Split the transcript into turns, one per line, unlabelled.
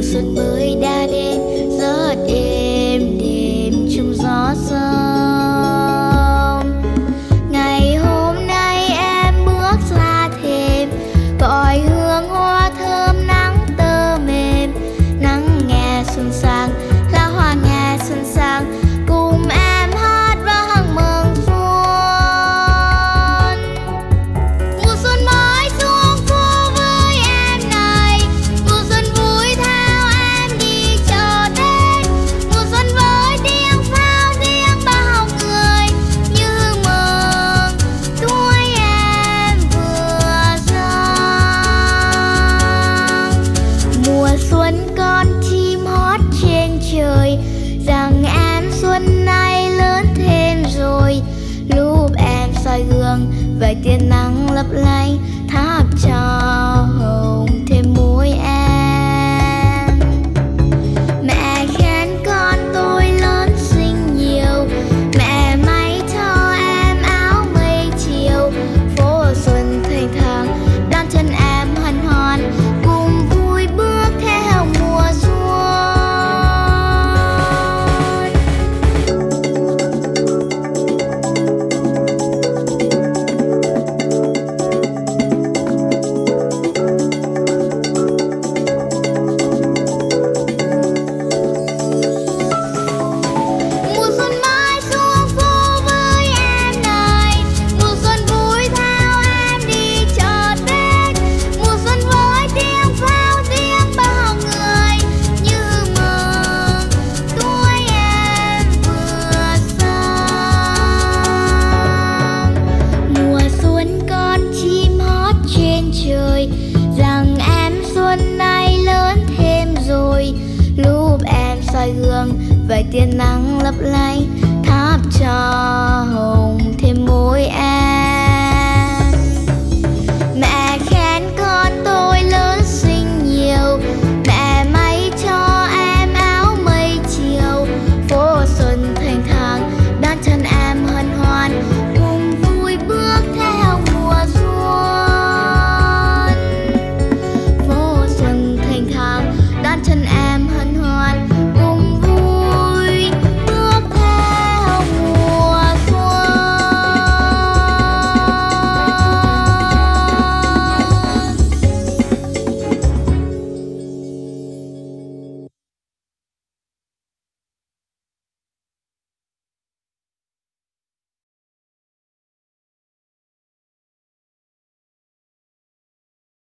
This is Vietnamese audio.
mùa xuân mới đã đến. đường. Về tia nắng lấp lánh tháp tròn. trời tia nắng lấp lánh tháp cho hồng thêm môi